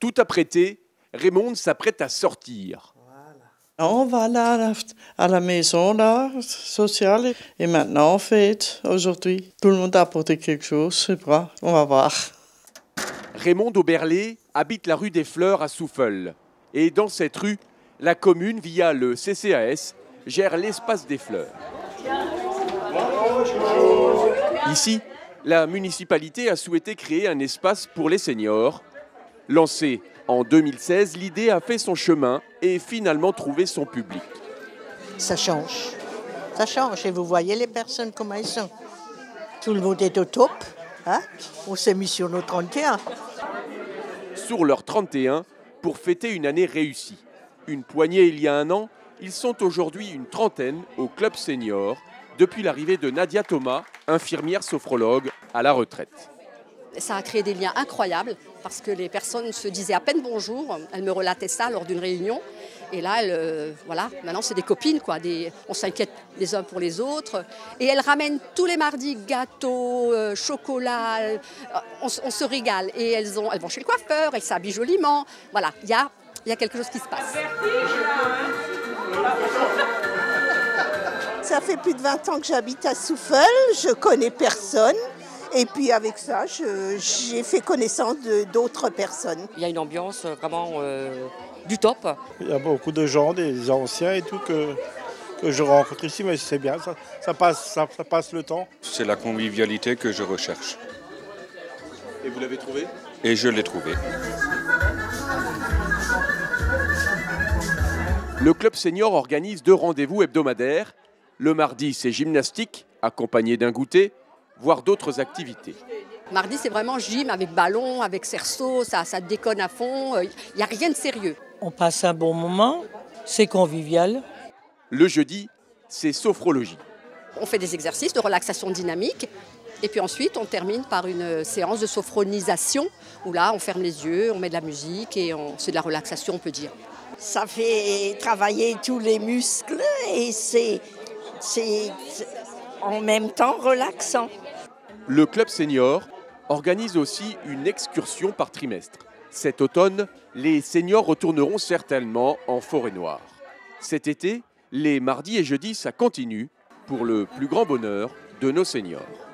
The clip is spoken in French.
Tout apprêté, Raymond s'apprête à sortir. On va là à la maison là, sociale et maintenant on fête aujourd'hui. Tout le monde a apporté quelque chose, c'est pas, on va voir. Raymond Auberlé habite la rue des Fleurs à Souffle. Et dans cette rue, la commune, via le CCAS, gère l'espace des fleurs. Ici, la municipalité a souhaité créer un espace pour les seniors. Lancé en 2016, l'idée a fait son chemin et finalement trouvé son public. Ça change. Ça change. Et vous voyez les personnes comment elles sont. Tout le monde est au top. Hein On s'est mis sur nos 31. Sur leur 31, pour fêter une année réussie. Une poignée il y a un an, ils sont aujourd'hui une trentaine au club senior depuis l'arrivée de Nadia Thomas, infirmière sophrologue à la retraite. Ça a créé des liens incroyables parce que les personnes se disaient à peine bonjour. Elles me relataient ça lors d'une réunion. Et là, euh, voilà, maintenant c'est des copines, quoi. on s'inquiète les uns pour les autres. Et elles ramènent tous les mardis gâteaux, euh, chocolat. Euh, on, se régale. Et elles, ont, vont chez le coiffeur, elles s'habillent joliment. Voilà, il y a, y a quelque chose qui se passe. Ça fait plus de 20 ans que j'habite à Souffle, je connais personne. Et puis avec ça, j'ai fait connaissance d'autres personnes. Il y a une ambiance vraiment euh, du top. Il y a beaucoup de gens, des anciens et tout, que, que je rencontre ici, mais c'est bien, ça, passe, ça, passe le temps. C'est la convivialité que je recherche. Et vous l'avez trouvé? Et je l'ai trouvé. Le club senior organise deux rendez-vous hebdomadaires. Le mardi, c'est gymnastique, accompagné d'un goûter voire d'autres activités. Mardi, c'est vraiment gym avec ballon, avec cerceau, ça, ça déconne à fond, il euh, n'y a rien de sérieux. On passe un bon moment, c'est convivial. Le jeudi, c'est sophrologie. On fait des exercices de relaxation dynamique et puis ensuite on termine par une séance de sophronisation où là on ferme les yeux, on met de la musique et c'est de la relaxation on peut dire. Ça fait travailler tous les muscles et c'est en même temps relaxant. Le club senior organise aussi une excursion par trimestre. Cet automne, les seniors retourneront certainement en forêt noire. Cet été, les mardis et jeudis, ça continue pour le plus grand bonheur de nos seniors.